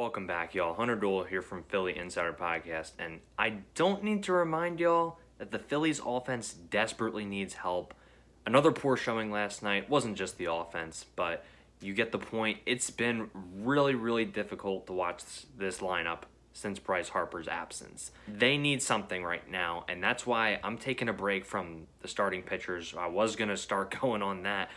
Welcome back, y'all. Hunter Doyle here from Philly Insider Podcast, and I don't need to remind y'all that the Phillies offense desperately needs help. Another poor showing last night wasn't just the offense, but you get the point. It's been really, really difficult to watch this lineup since Bryce Harper's absence. They need something right now, and that's why I'm taking a break from the starting pitchers. I was going to start going on that,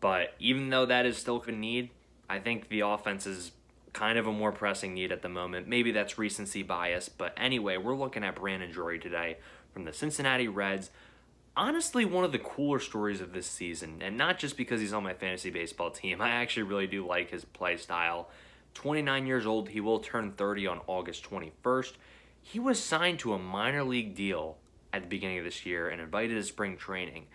but even though that is still a need, I think the offense is kind of a more pressing need at the moment. Maybe that's recency bias, but anyway, we're looking at Brandon Drury today from the Cincinnati Reds. Honestly, one of the cooler stories of this season, and not just because he's on my fantasy baseball team. I actually really do like his play style. 29 years old, he will turn 30 on August 21st. He was signed to a minor league deal at the beginning of this year and invited to spring training.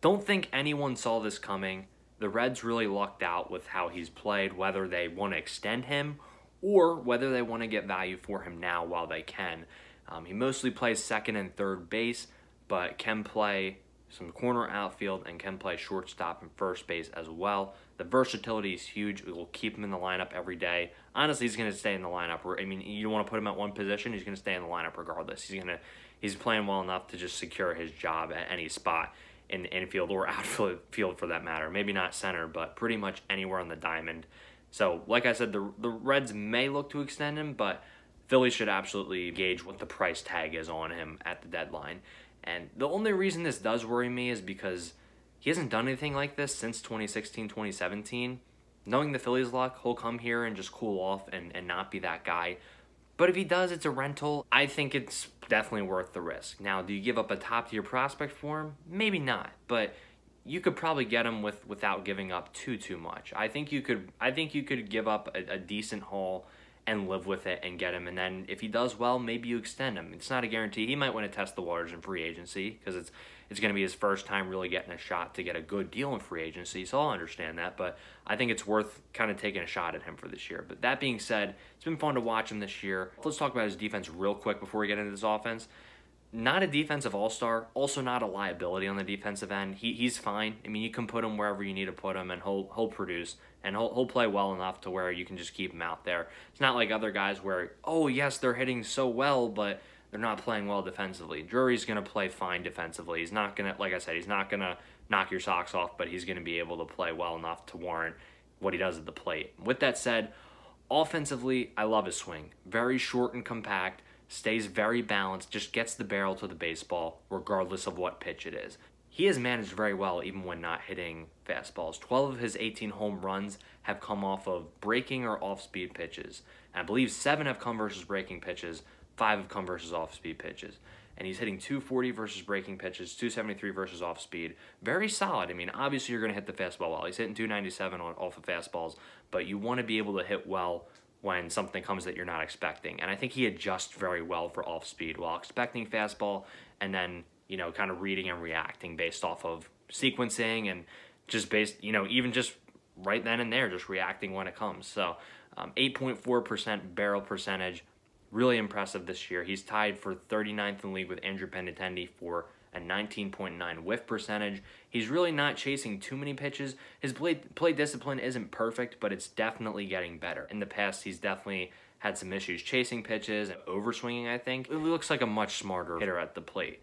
Don't think anyone saw this coming the Reds really lucked out with how he's played, whether they want to extend him or whether they want to get value for him now while they can. Um, he mostly plays second and third base, but can play some corner outfield and can play shortstop and first base as well. The versatility is huge. It will keep him in the lineup every day. Honestly, he's going to stay in the lineup. I mean, you don't want to put him at one position. He's going to stay in the lineup regardless. He's going to he's playing well enough to just secure his job at any spot in the infield or outfield field for that matter. Maybe not center, but pretty much anywhere on the diamond. So, like I said, the the Reds may look to extend him, but Philly should absolutely gauge what the price tag is on him at the deadline. And the only reason this does worry me is because he hasn't done anything like this since 2016, 2017. Knowing the Phillies' luck, he'll come here and just cool off and, and not be that guy. But if he does, it's a rental. I think it's definitely worth the risk. Now, do you give up a top tier prospect for him? Maybe not, but you could probably get him with without giving up too too much. I think you could. I think you could give up a, a decent haul and live with it and get him. And then if he does well, maybe you extend him. It's not a guarantee. He might want to test the waters in free agency because it's it's going to be his first time really getting a shot to get a good deal in free agency. So I'll understand that, but I think it's worth kind of taking a shot at him for this year. But that being said, it's been fun to watch him this year. Let's talk about his defense real quick before we get into this offense not a defensive all star, also not a liability on the defensive end. He, he's fine. I mean, you can put him wherever you need to put him, and he'll he'll produce and he'll he'll play well enough to where you can just keep him out there. It's not like other guys where oh yes they're hitting so well, but they're not playing well defensively. Drury's gonna play fine defensively. He's not gonna like I said, he's not gonna knock your socks off, but he's gonna be able to play well enough to warrant what he does at the plate. With that said, offensively, I love his swing. Very short and compact stays very balanced, just gets the barrel to the baseball regardless of what pitch it is. He has managed very well even when not hitting fastballs. 12 of his 18 home runs have come off of breaking or off speed pitches. And I believe 7 have come versus breaking pitches, 5 have come versus off speed pitches. And he's hitting 240 versus breaking pitches, 273 versus off speed. Very solid. I mean, obviously you're going to hit the fastball well. He's hitting 297 on off of fastballs, but you want to be able to hit well when something comes that you're not expecting. And I think he adjusts very well for off speed while expecting fastball and then, you know, kind of reading and reacting based off of sequencing and just based, you know, even just right then and there, just reacting when it comes. So, 8.4% um, barrel percentage, really impressive this year. He's tied for 39th in the league with Andrew Benintendi for a 19.9 whiff percentage. He's really not chasing too many pitches. His play, play discipline isn't perfect, but it's definitely getting better. In the past, he's definitely had some issues chasing pitches and overswinging, I think. It looks like a much smarter hitter at the plate.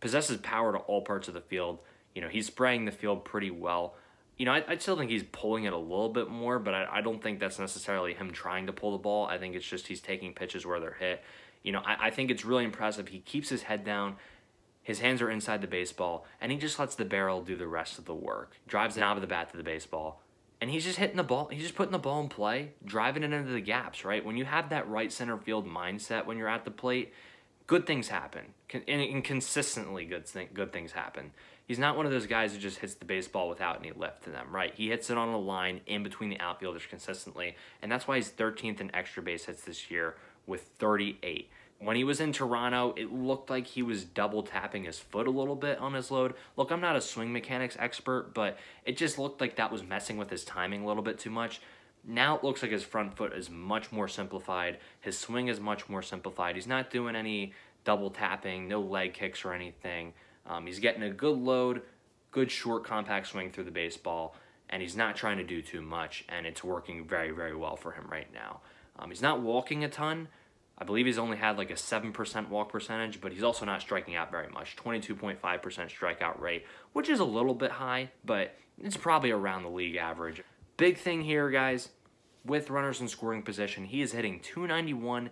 Possesses power to all parts of the field. You know, he's spraying the field pretty well. You know, I, I still think he's pulling it a little bit more, but I, I don't think that's necessarily him trying to pull the ball. I think it's just he's taking pitches where they're hit. You know, I, I think it's really impressive. He keeps his head down his hands are inside the baseball, and he just lets the barrel do the rest of the work. Drives the knob of the bat to the baseball, and he's just hitting the ball. He's just putting the ball in play, driving it into the gaps, right? When you have that right center field mindset when you're at the plate, good things happen. And consistently good, good things happen. He's not one of those guys who just hits the baseball without any lift to them, right? He hits it on a line in between the outfielders consistently, and that's why he's 13th in extra base hits this year with 38 when he was in Toronto, it looked like he was double tapping his foot a little bit on his load. Look, I'm not a swing mechanics expert, but it just looked like that was messing with his timing a little bit too much. Now it looks like his front foot is much more simplified. His swing is much more simplified. He's not doing any double tapping, no leg kicks or anything. Um, he's getting a good load, good short compact swing through the baseball, and he's not trying to do too much, and it's working very, very well for him right now. Um, he's not walking a ton. I believe he's only had like a 7% walk percentage, but he's also not striking out very much. 22.5% strikeout rate, which is a little bit high, but it's probably around the league average. Big thing here, guys, with runners in scoring position, he is hitting 291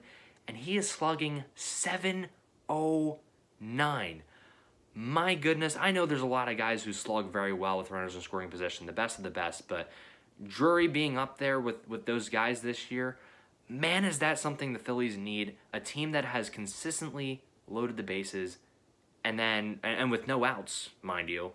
and he is slugging 709. My goodness, I know there's a lot of guys who slug very well with runners in scoring position, the best of the best, but Drury being up there with, with those guys this year, man, is that something the Phillies need. A team that has consistently loaded the bases and then, and with no outs, mind you,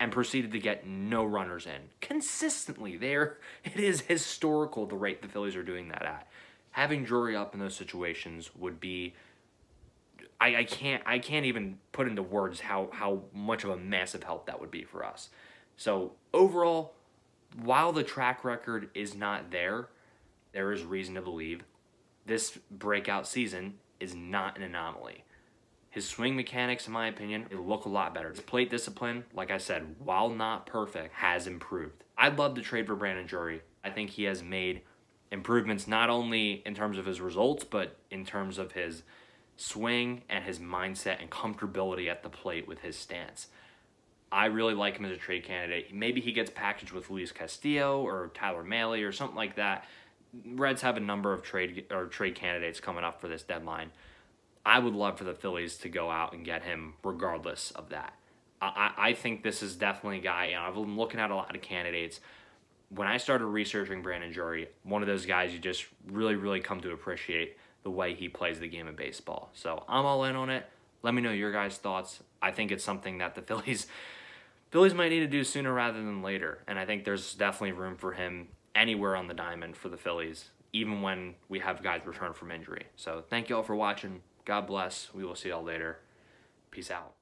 and proceeded to get no runners in. Consistently, there, it is historical the rate the Phillies are doing that at. Having Drury up in those situations would be I, I can't I can't even put into words how how much of a massive help that would be for us. So overall, while the track record is not there, there is reason to believe this breakout season is not an anomaly. His swing mechanics, in my opinion, it look a lot better. His plate discipline, like I said, while not perfect, has improved. I'd love to trade for Brandon Drury. I think he has made improvements not only in terms of his results, but in terms of his swing and his mindset and comfortability at the plate with his stance. I really like him as a trade candidate. Maybe he gets packaged with Luis Castillo or Tyler Mahle or something like that. Reds have a number of trade or trade candidates coming up for this deadline. I would love for the Phillies to go out and get him regardless of that. I, I think this is definitely a guy, and I've been looking at a lot of candidates. When I started researching Brandon Drury, one of those guys you just really, really come to appreciate the way he plays the game of baseball. So I'm all in on it. Let me know your guys' thoughts. I think it's something that the Phillies Phillies might need to do sooner rather than later. And I think there's definitely room for him anywhere on the diamond for the Phillies, even when we have guys return from injury. So thank you all for watching. God bless. We will see y'all later. Peace out.